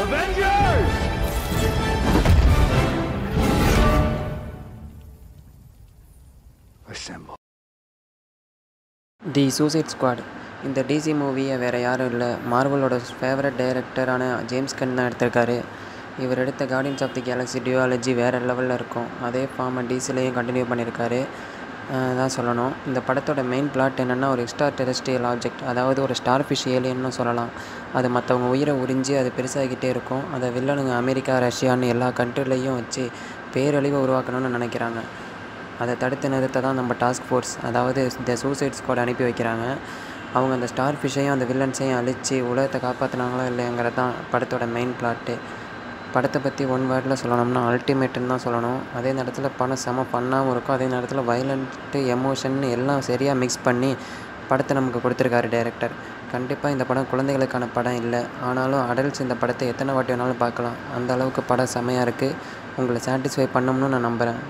Assemble. The suicide squad இந்த DC மூவியை வேறு யாரும் இல்லை. மார்வலோட ஃபேவரட் டைரக்டரான ஜேம்ஸ் கன் தான் எடுத்திருக்காரு. இவர் எடுத்த guardians of the galaxy trilogy வேறு லெவலில் இருக்கும். அதே ஃபார்மை டிசிலையும் கண்டினியூ பண்ணியிருக்காரு தான் சொல்லணும். இந்த படத்தோட மெயின் பிளாட் என்னென்னா ஒரு எக்ஸ்ட்ரா டெரஸ்ட்ரியல் ஆப்ஜெக்ட் அதாவது ஒரு ஸ்டார் ஃபிஷ் ஏலியன்னு சொல்லலாம். அது மற்றவங்க உயிரை உறிஞ்சி அது பெருசாகிக்கிட்டே இருக்கும். அதை வில்லனுங்க அமெரிக்கா ரஷ்யான்னு எல்லா கண்ட்ரிலையும் வச்சு பேரழிவை உருவாக்கணும்னு நினைக்கிறாங்க. அதை தடுத்து நிறுத்த தான் நம்ம டாஸ்க் ஃபோர்ஸ் அதாவது இந்த சூசைட் ஸ்குவாட் அனுப்பி வைக்கிறாங்க. அவங்க அந்த ஸ்டார் ஃபிஷ்ஷையும் அந்த வில்லன்ஸையும் அழித்து உலகத்தை காப்பாற்றினாங்களோ இல்லைங்கிறது தான் படத்தோட மெயின் பிளாட்டு படத்தை பற்றி ஒன் வேர்டில் சொல்லணும்னா அல்டிமேட்டுன்னு தான் சொல்லணும். அதே நேரத்தில் படம் செம ஃபன்னாகவும் இருக்கும். அதே நேரத்தில் வயலண்ட்டு எமோஷன் எல்லாம் சரியாக மிக்ஸ் பண்ணி படத்தை நமக்கு கொடுத்துருக்காரு டைரக்டர் கண்டிப்பாக இந்த படம் குழந்தைகளுக்கான படம் இல்லை. ஆனாலும் அடல்ட்ஸ் இந்த படத்தை எத்தனை வாட்டி வேணாலும் பார்க்கலாம். அந்த அளவுக்கு படம் செமையாக இருக்குது உங்களை சாட்டிஸ்ஃபை பண்ணணும்னு நான் நம்புகிறேன்